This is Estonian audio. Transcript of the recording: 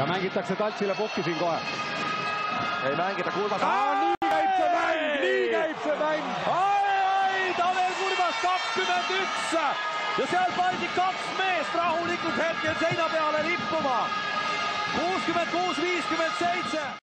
ja mängitakse Taltsile pukki siin kohe. ei mängita Kurvas. nii käib see mäng, nii käib see mäng. ai, ai, Tanel Kurvas kakskümmend üks ja seal pandi kaks meest rahulikult hetkel seina peale rippuma. kuuskümmend kuus, viiskümmend seitse.